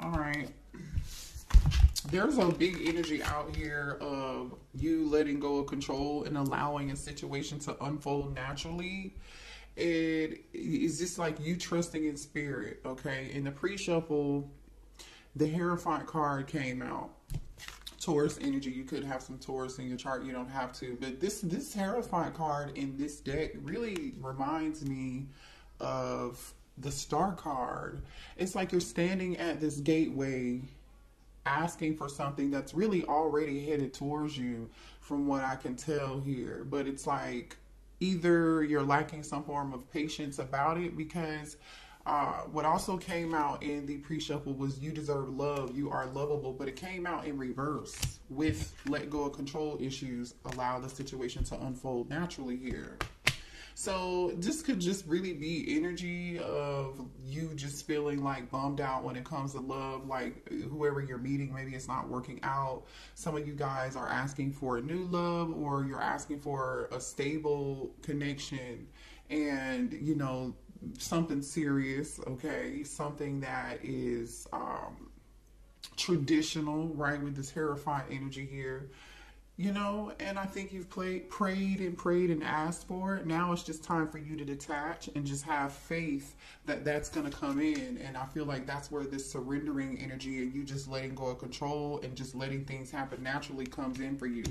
All right. There's a big energy out here of you letting go of control and allowing a situation to unfold naturally. It is just like you trusting in spirit, okay? In the pre shuffle, the Hierophant card came out. Taurus energy. You could have some Taurus in your chart. You don't have to. But this this Hierophant card in this deck really reminds me of the Star card. It's like you're standing at this gateway asking for something that's really already headed towards you from what I can tell here. But it's like either you're lacking some form of patience about it because uh, what also came out in the pre-shuffle was you deserve love, you are lovable, but it came out in reverse with let go of control issues, allow the situation to unfold naturally here. So this could just really be energy of you just feeling like bummed out when it comes to love, like whoever you're meeting, maybe it's not working out. Some of you guys are asking for a new love or you're asking for a stable connection and you know something serious, okay? Something that is um, traditional, right? With this terrifying energy here. You know, and I think you've played, prayed and prayed and asked for it. Now it's just time for you to detach and just have faith that that's going to come in. And I feel like that's where this surrendering energy and you just letting go of control and just letting things happen naturally comes in for you.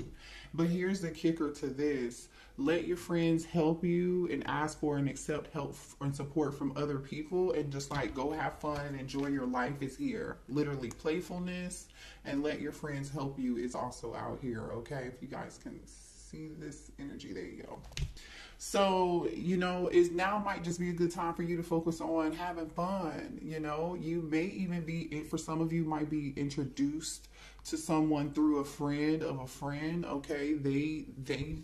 But here's the kicker to this. Let your friends help you and ask for and accept help and support from other people and just like go have fun enjoy your life. Is here. Literally playfulness and let your friends help you is also out here okay? If you guys can see this energy there you go. So, you know, is now might just be a good time for you to focus on having fun. You know, you may even be, for some of you, might be introduced to someone through a friend of a friend. Okay, they they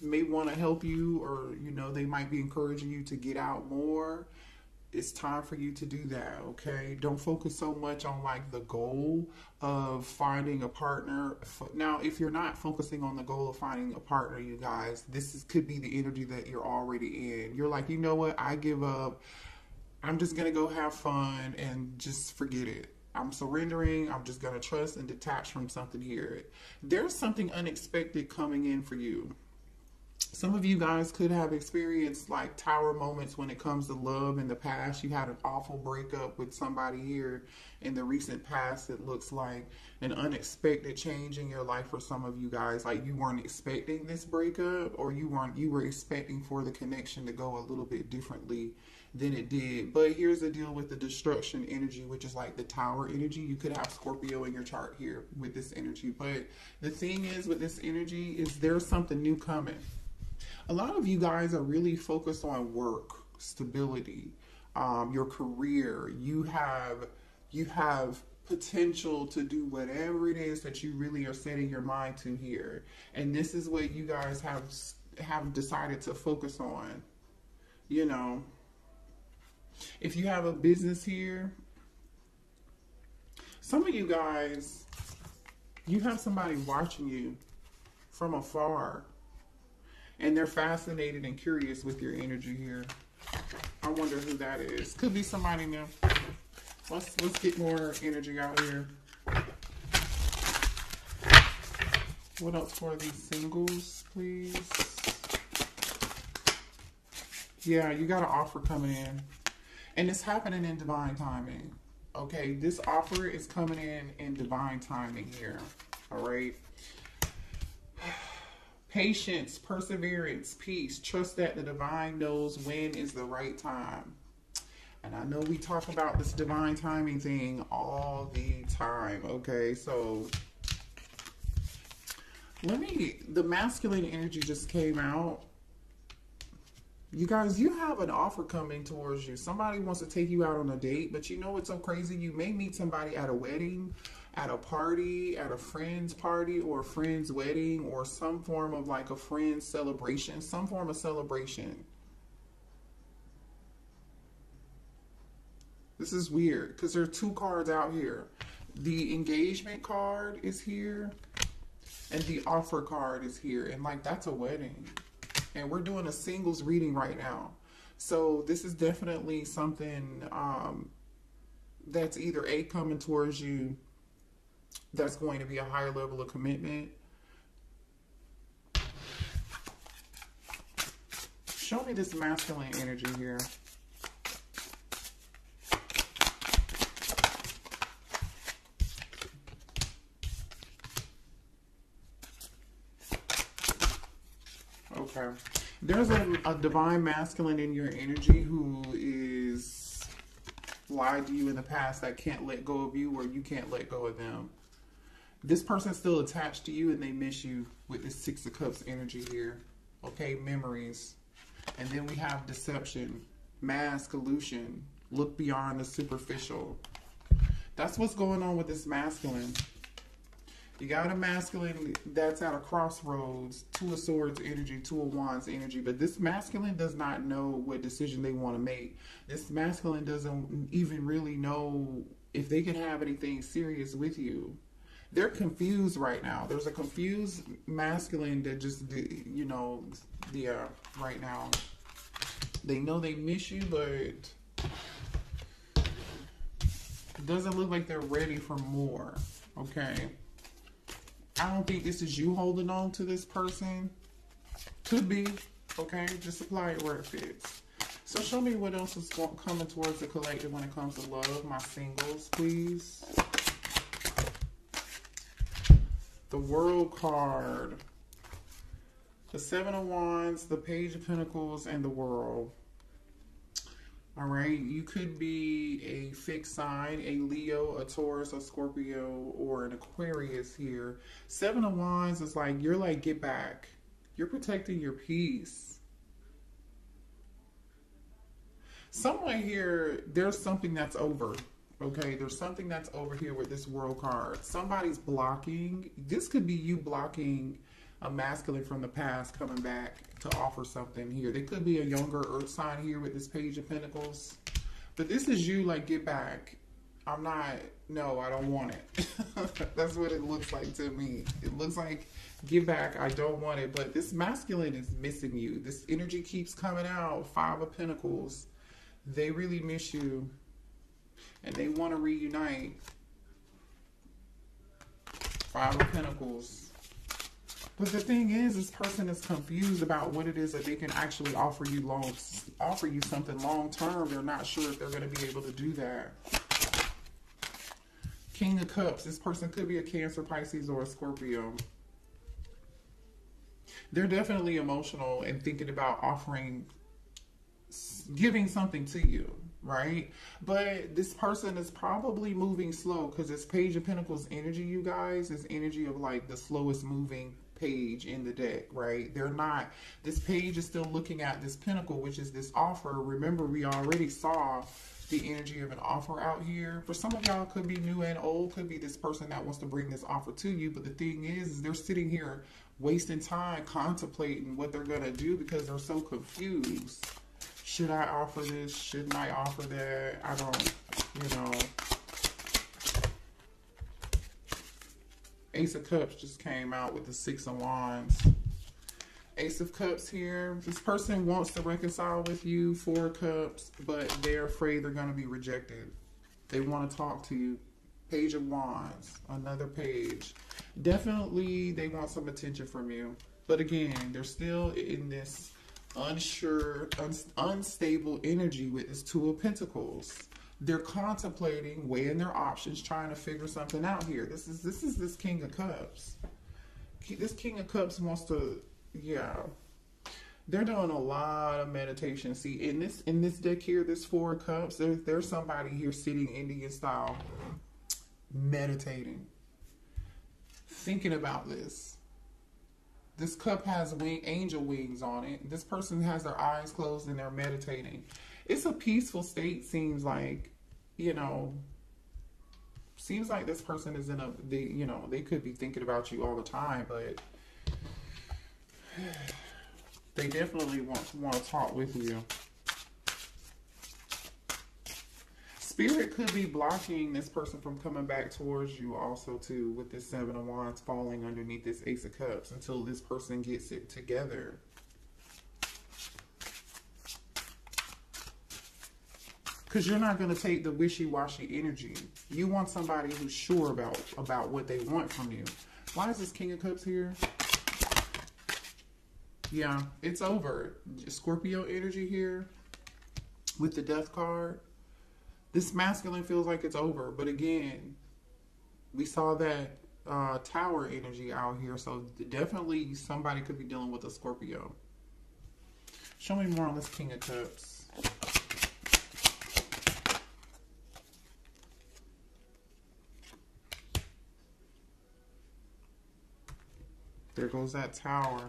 may want to help you or you know they might be encouraging you to get out more. It's time for you to do that okay? Don't focus so much on like the goal of finding a partner. Now if you're not focusing on the goal of finding a partner you guys this is, could be the energy that you're already in. You're like you know what? I give up. I'm just gonna go have fun and just forget it I'm surrendering. I'm just going to trust and detach from something here. There's something unexpected coming in for you some of you guys could have experienced like tower moments when it comes to love in the past. You had an awful breakup with somebody here in the recent past. It looks like an unexpected change in your life for some of you guys. Like you weren't expecting this breakup or you weren't you were expecting for the connection to go a little bit differently than it did. But here's the deal with the destruction energy, which is like the tower energy. You could have Scorpio in your chart here with this energy. But the thing is with this energy is there's something new coming a lot of you guys are really focused on work, stability, um, your career. You have you have potential to do whatever it is that you really are setting your mind to here. And this is what you guys have have decided to focus on. You know, if you have a business here, some of you guys, you have somebody watching you from afar and they're fascinated and curious with your energy here. I wonder who that is. Could be somebody new. Let's let's get more energy out here. What else for these singles, please? Yeah, you got an offer coming in. And it's happening in divine timing. Okay, this offer is coming in in divine timing here. All right. Patience, perseverance, peace. Trust that the divine knows when is the right time. And I know we talk about this divine timing thing all the time, okay? So let me, the masculine energy just came out. You guys, you have an offer coming towards you. Somebody wants to take you out on a date, but you know what's so crazy? You may meet somebody at a wedding at a party, at a friend's party or a friend's wedding or some form of like a friend's celebration, some form of celebration. This is weird because there are two cards out here. The engagement card is here and the offer card is here. And like that's a wedding. And we're doing a singles reading right now. So this is definitely something um, that's either A, coming towards you, that's going to be a higher level of commitment. Show me this masculine energy here. Okay. There's a, a divine masculine in your energy who is lied to you in the past that can't let go of you or you can't let go of them. This person's still attached to you and they miss you with this Six of Cups energy here. Okay, memories. And then we have deception, mask, illusion, look beyond the superficial. That's what's going on with this masculine. You got a masculine that's at a crossroads, two of swords energy, two of wands energy, but this masculine does not know what decision they want to make. This masculine doesn't even really know if they can have anything serious with you. They're confused right now. There's a confused masculine that just, you know, the uh, right now. They know they miss you, but it doesn't look like they're ready for more. Okay. I don't think this is you holding on to this person. Could be. Okay, just apply it where it fits. So show me what else is coming towards the collective when it comes to love. My singles, please. The World card. The Seven of Wands, the Page of Pentacles, and the World. All right, you could be a fixed sign, a Leo, a Taurus, a Scorpio, or an Aquarius here. Seven of Wands is like, you're like, get back. You're protecting your peace. Someone here, there's something that's over. Okay, there's something that's over here with this world card. Somebody's blocking. This could be you blocking a masculine from the past coming back to offer something here. They could be a younger earth sign here with this page of pentacles. But this is you like get back. I'm not no, I don't want it. That's what it looks like to me. It looks like give back, I don't want it. But this masculine is missing you. This energy keeps coming out. Five of Pentacles. They really miss you. And they want to reunite. Five of Pentacles. But the thing is, this person is confused about what it is that they can actually offer you long, offer you something long term. They're not sure if they're going to be able to do that. King of Cups. This person could be a Cancer, Pisces, or a Scorpio. They're definitely emotional and thinking about offering, giving something to you right? But this person is probably moving slow because this Page of Pentacles energy, you guys, is energy of like the slowest moving page in the deck, right? They're not, this page is still looking at this pentacle, which is this offer. Remember, we already saw the energy of an offer out here. For some of y'all, could be new and old, could be this person that wants to bring this offer to you. But the thing is, is they're sitting here wasting time contemplating what they're going to do because they're so confused. Should I offer this? Shouldn't I offer that? I don't, you know. Ace of Cups just came out with the Six of Wands. Ace of Cups here. This person wants to reconcile with you, Four Cups, but they're afraid they're going to be rejected. They want to talk to you. Page of Wands, another page. Definitely they want some attention from you. But again, they're still in this unsure, un unstable energy with this Two of Pentacles they're contemplating, weighing their options, trying to figure something out here. This is this is this King of Cups. This King of Cups wants to, yeah. They're doing a lot of meditation. See, in this in this deck here, this Four of Cups, there's there's somebody here sitting Indian style, meditating, thinking about this. This cup has wing, angel wings on it. This person has their eyes closed and they're meditating it's a peaceful state seems like you know seems like this person is in a they you know they could be thinking about you all the time but they definitely want to want to talk with you. Spirit could be blocking this person from coming back towards you also too with this seven of wands falling underneath this ace of cups until this person gets it together Because you're not going to take the wishy-washy energy. You want somebody who's sure about, about what they want from you. Why is this King of Cups here? Yeah, it's over. Scorpio energy here with the death card. This masculine feels like it's over. But again, we saw that uh, tower energy out here. So definitely somebody could be dealing with a Scorpio. Show me more on this King of Cups. There goes that tower.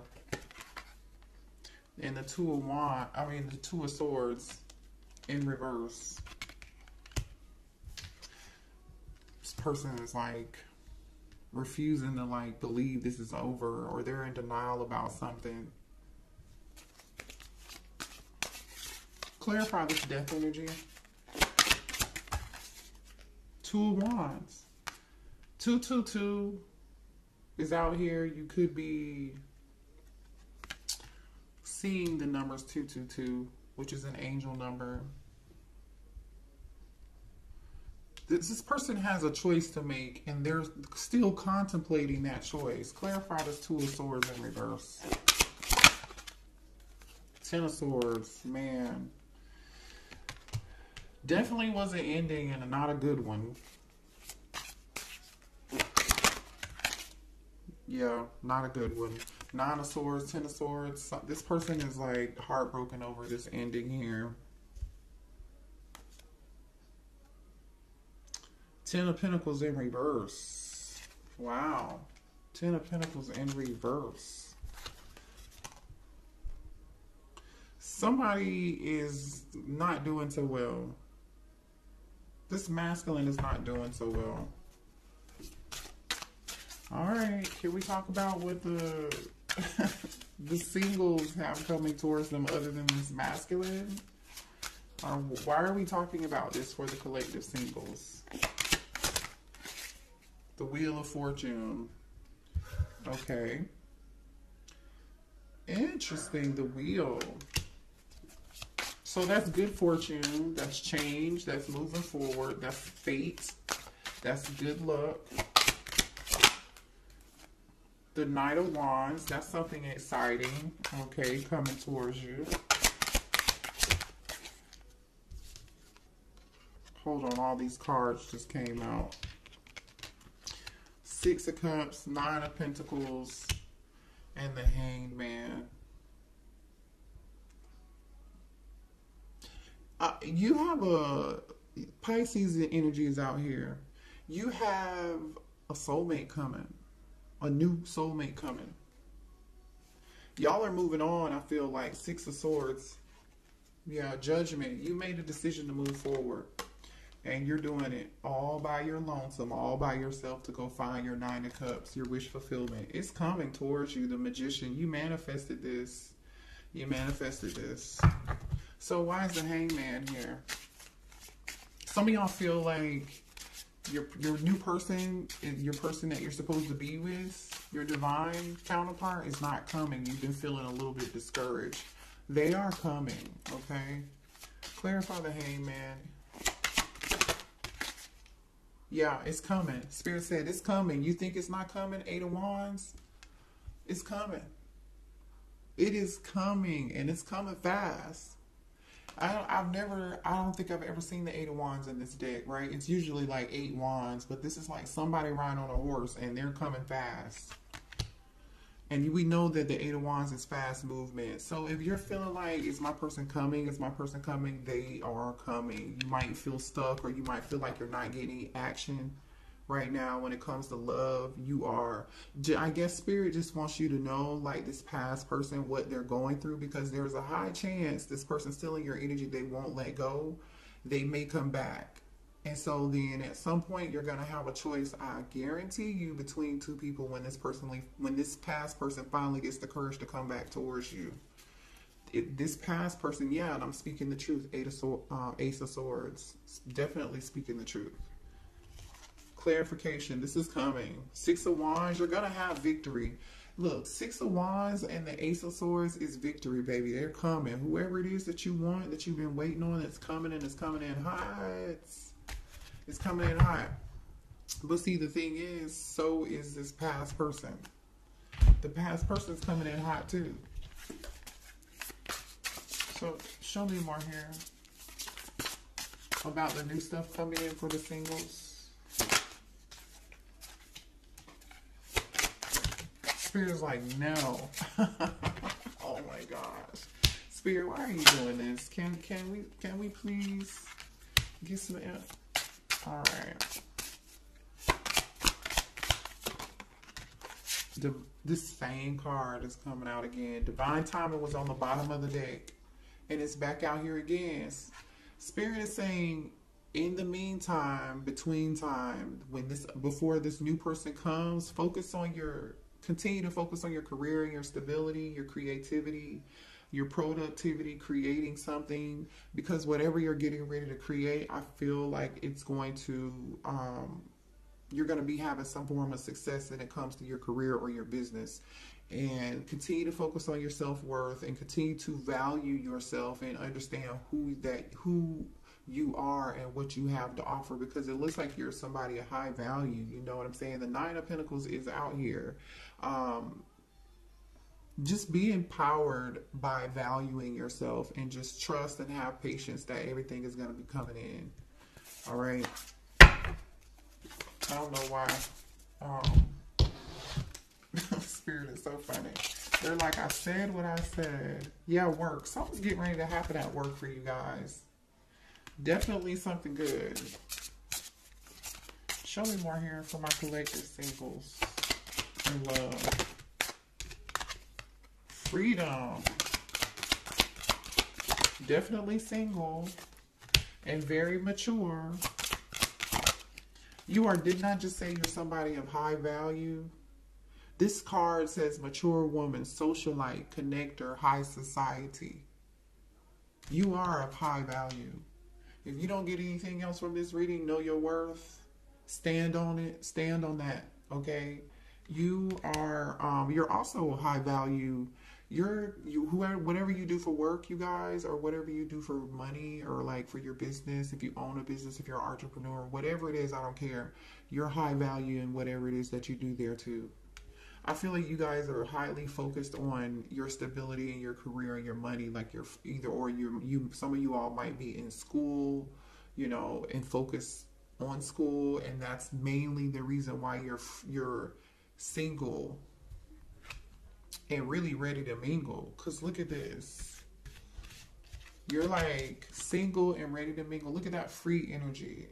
And the two of wands, I mean the two of swords in reverse. This person is like refusing to like believe this is over or they're in denial about something. Clarify this death energy. Two of Wands. Two, two, two is out here. You could be seeing the numbers 222, which is an angel number. This, person has a choice to make, and they're still contemplating that choice. Clarify this Two of Swords in reverse. Ten of Swords, man. Definitely was an ending and not a good one. Yeah, not a good one. Nine of Swords, Ten of Swords. This person is like heartbroken over this ending here. Ten of Pentacles in reverse. Wow. Ten of Pentacles in reverse. Somebody is not doing so well. This masculine is not doing so well. All right, can we talk about what the the singles have coming towards them other than this masculine? Uh, why are we talking about this for the collective singles? The Wheel of Fortune. Okay. Interesting, the wheel. So that's good fortune. That's change. That's moving forward. That's fate. That's good luck. The Knight of Wands. That's something exciting. Okay, coming towards you. Hold on, all these cards just came out. Six of Cups, Nine of Pentacles, and the Hanged Man. Uh, you have a Pisces energies out here. You have a soulmate coming, a new soulmate coming. Y'all are moving on. I feel like Six of Swords. Yeah, judgment. You made a decision to move forward. And you're doing it all by your lonesome, all by yourself to go find your Nine of Cups, your wish fulfillment. It's coming towards you, the magician. You manifested this. You manifested this. So why is the hangman here? Some of y'all feel like your your new person, your person that you're supposed to be with, your divine counterpart is not coming. You've been feeling a little bit discouraged. They are coming, okay? Clarify the hangman. Yeah, it's coming. Spirit said it's coming. You think it's not coming? Eight of Wands? It's coming. It is coming, and it's coming fast. I don't, I've never, I don't think I've ever seen the Eight of Wands in this deck, right? It's usually like eight wands, but this is like somebody riding on a horse and they're coming fast. And we know that the Eight of Wands is fast movement. So if you're feeling like, is my person coming? Is my person coming? They are coming. You might feel stuck or you might feel like you're not getting action right now when it comes to love you are. I guess spirit just wants you to know like this past person what they're going through because there's a high chance this person's stealing your energy they won't let go. They may come back. And so then at some point you're going to have a choice i guarantee you between two people when this personally when this past person finally gets the courage to come back towards you. It, this past person yeah and i'm speaking the truth of, uh, ace of swords definitely speaking the truth clarification. This is coming. Six of Wands, you're going to have victory. Look, Six of Wands and the Ace of Swords is victory, baby. They're coming. Whoever it is that you want, that you've been waiting on, it's coming and it's coming in hot. It's, it's coming in hot. But see, the thing is, so is this past person. The past person's coming in hot too. So show me more here about the new stuff coming in for the singles. Spirit's like, no. oh my gosh. Spirit, why are you doing this? Can can we can we please get some Alright. The this same card is coming out again. Divine Timing was on the bottom of the deck. And it's back out here again. Spirit is saying in the meantime, between time, when this before this new person comes, focus on your continue to focus on your career and your stability, your creativity, your productivity, creating something. Because whatever you're getting ready to create, I feel like it's going to, um, you're going to be having some form of success when it comes to your career or your business. And continue to focus on your self worth and continue to value yourself and understand who that who you are and what you have to offer because it looks like you're somebody of high value. You know what I'm saying? The Nine of Pentacles is out here. Um, just be empowered by valuing yourself and just trust and have patience that everything is going to be coming in. All right. I don't know why. Um, spirit is so funny. They're like, I said what I said. Yeah, work. Something's getting ready to happen at work for you guys. Definitely something good. Show me more here for my collective singles love. Freedom. Definitely single and very mature. You are did not just say you're somebody of high value. This card says mature woman, socialite, connector, high society. You are of high value. If you don't get anything else from this reading, know your worth. Stand on it. Stand on that. Okay. You are. Um, you're also high value. You're you whoever whatever you do for work, you guys, or whatever you do for money or like for your business. If you own a business, if you're an entrepreneur, whatever it is, I don't care. You're high value in whatever it is that you do there too. I feel like you guys are highly focused on your stability and your career and your money. Like you're either or you you some of you all might be in school, you know, and focus on school, and that's mainly the reason why you're you're single and really ready to mingle. Cause look at this. You're like single and ready to mingle. Look at that free energy.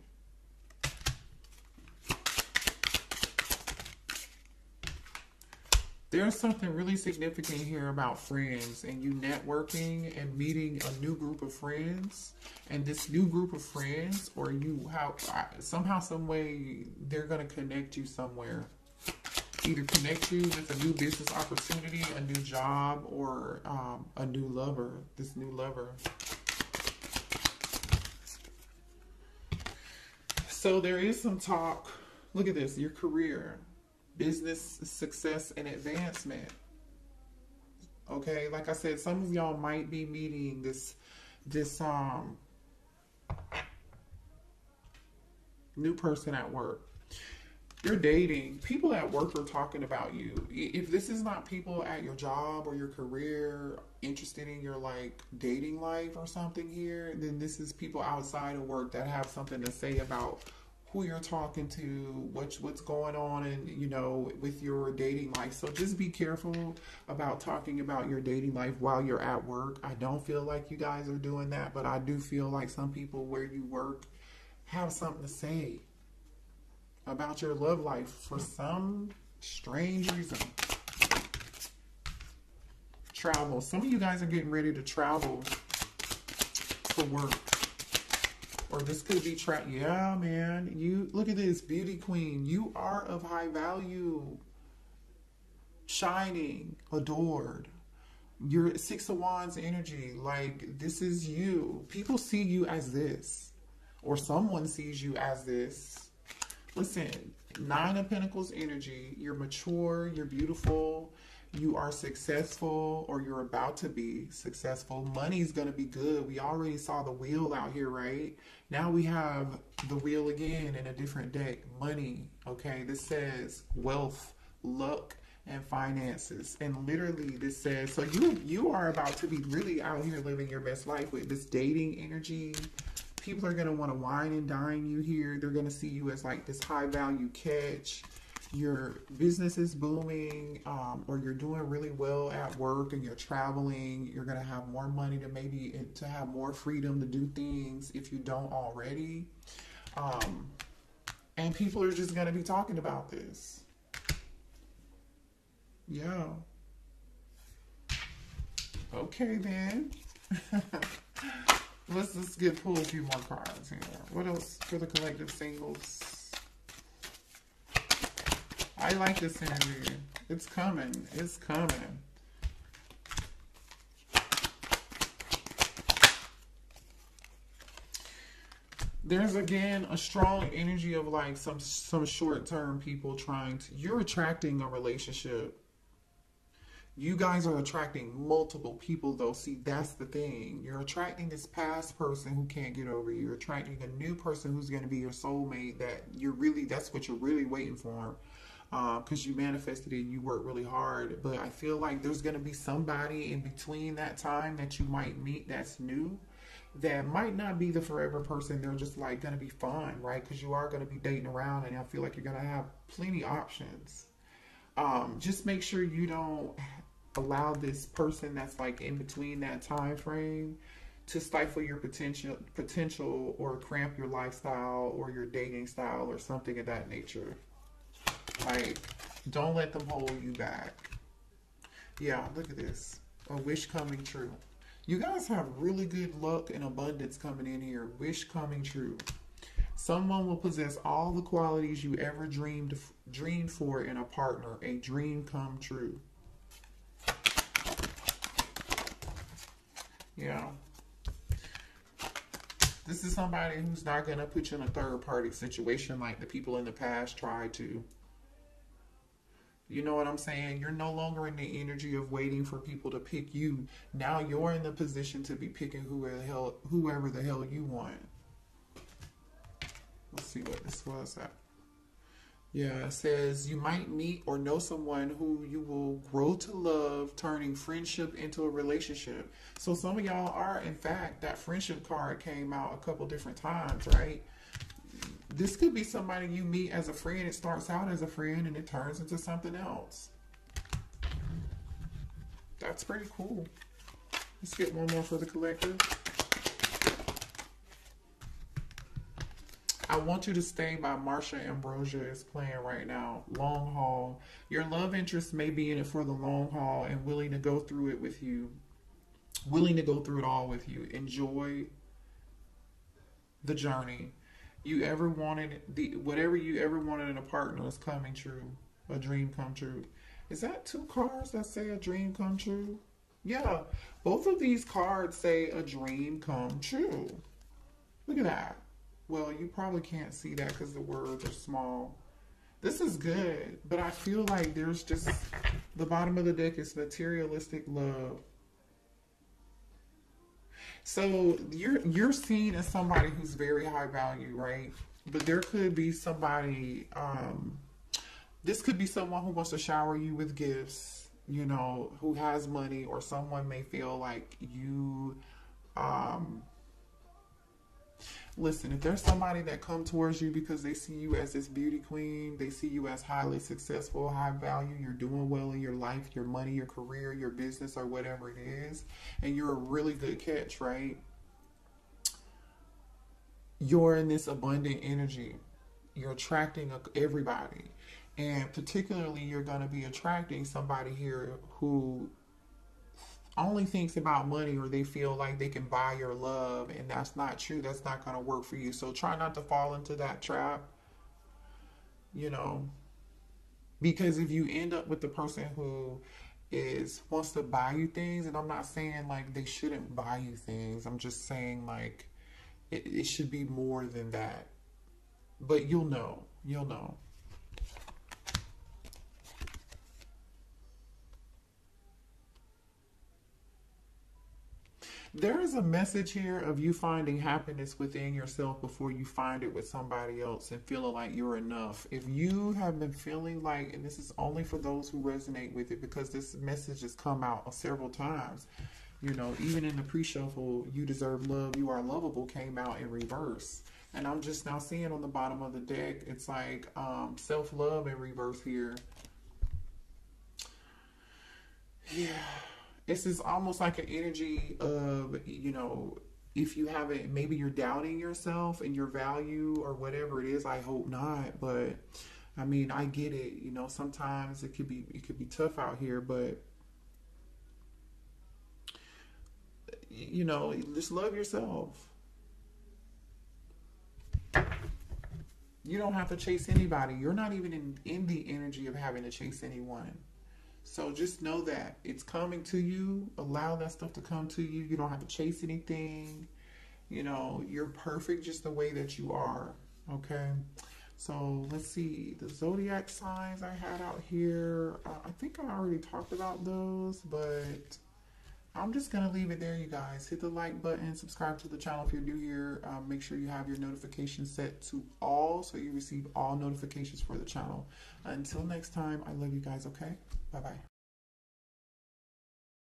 there's something really significant here about friends and you networking and meeting a new group of friends and this new group of friends or you how somehow some way they're going to connect you somewhere either connect you with a new business opportunity a new job or um, a new lover this new lover so there is some talk look at this your career business success and advancement. Okay, like I said, some of y'all might be meeting this this um new person at work. You're dating. People at work are talking about you. If this is not people at your job or your career interested in your like dating life or something here, then this is people outside of work that have something to say about who you're talking to, what's what's going on, and you know, with your dating life. So just be careful about talking about your dating life while you're at work. I don't feel like you guys are doing that, but I do feel like some people where you work have something to say about your love life for some strange reason. Travel. Some of you guys are getting ready to travel for work or this could be trapped. Yeah, man. You look at this beauty queen. You are of high value, shining, adored. You're six of wands energy. Like this is you. People see you as this, or someone sees you as this. Listen, nine of pentacles energy. You're mature. You're beautiful. you are successful or you're about to be successful. Money's going to be good. We already saw the wheel out here, right? Now we have the wheel again in a different deck. Money, okay? This says wealth, luck, and finances. And literally this says, so you you are about to be really out here living your best life with this dating energy. People are going to want to wine and dine you here. They're going to see you as like this high value catch. Your business is booming um, or you're doing really well at work and you're traveling. You're going to have more money to maybe to have more freedom to do things if you don't already. Um, and people are just going to be talking about this. Yeah. Okay then let's just get pull a few more cards here what else for the collective singles I like this energy. It's coming. It's coming. There's again a strong energy of like some some short term people trying to. You're attracting a relationship. You guys are attracting multiple people though. See, that's the thing. You're attracting this past person who can't get over you. You're attracting a new person who's going to be your soulmate that you're really, that's what you're really waiting for because um, you manifested it and you worked really hard. But I feel like there's going to be somebody in between that time that you might meet that's new that might not be the forever person. They're just like going to be fun, right? Because you are going to be dating around and I feel like you're going to have plenty options. Um, just make sure you don't allow this person that's like in between that time frame to stifle your potential potential or cramp your lifestyle or your dating style or something of that nature. Like, don't let them hold you back. Yeah, look at this. A wish coming true. You guys have really good luck and abundance coming in here. Wish coming true. Someone will possess all the qualities you ever dreamed dreamed for in a partner. A dream come true. Yeah. This is somebody who's not going to put you in a third party situation like the people in the past tried to. You know what I'm saying? You're no longer in the energy of waiting for people to pick you. Now you're in the position to be picking whoever the hell, whoever the hell you want. Let's see what this was at. Yeah, it says you might meet or know someone who you will grow to love, turning friendship into a relationship. So some of y'all are, in fact, that friendship card came out a couple different times, right? this could be somebody you meet as a friend. It starts out as a friend and it turns into something else. That's pretty cool. Let's get one more for the collective. I Want You to Stay by Marsha Ambrosius is playing right now. Long haul. Your love interest may be in it for the long haul and willing to go through it with you. Willing to go through it all with you. Enjoy the journey you ever wanted the whatever you ever wanted in a partner is coming true. A dream come true. Is that two cards that say a dream come true? Yeah, both of these cards say a dream come true. Look at that. Well, you probably can't see that because the words are small. This is good, but I feel like there's just the bottom of the deck is materialistic love. So you're you're seen as somebody who's very high value, right? But there could be somebody. Um, this could be someone who wants to shower you with gifts. You know, who has money, or someone may feel like you. Um, listen, if there's somebody that come towards you because they see you as this beauty queen, they see you as highly successful, high value, you're doing well in your life, your money, your career, your business, or whatever it is, and you're a really good catch, right? You're in this abundant energy. You're attracting everybody. And particularly, you're going to be attracting somebody here who only thinks about money or they feel like they can buy your love and that's not true. That's not going to work for you. So try not to fall into that trap you know. Because if you end up with the person who is wants to buy you things and i'm not saying like they shouldn't buy you things. I'm just saying like it, it should be more than that. But you'll know. You'll know There is a message here of you finding happiness within yourself before you find it with somebody else and feeling like you're enough. If you have been feeling like, and this is only for those who resonate with it because this message has come out several times. You know, even in the pre shuffle, you deserve love, you are lovable came out in reverse. And I'm just now seeing on the bottom of the deck, it's like um, self love in reverse here. Yeah. This is almost like an energy of, you know, if you haven't, maybe you're doubting yourself and your value or whatever it is. I hope not. But I mean, I get it. You know, sometimes it could be, it could be tough out here, but you know, just love yourself. You don't have to chase anybody. You're not even in, in the energy of having to chase anyone. So just know that it's coming to you. Allow that stuff to come to you. You don't have to chase anything. You know, you're perfect just the way that you are. Okay. So let's see the zodiac signs I had out here. Uh, I think I already talked about those, but I'm just going to leave it there, you guys. Hit the like button, subscribe to the channel if you're new here. Um, make sure you have your notifications set to all so you receive all notifications for the channel. Until next time, I love you guys, okay? Bye-bye.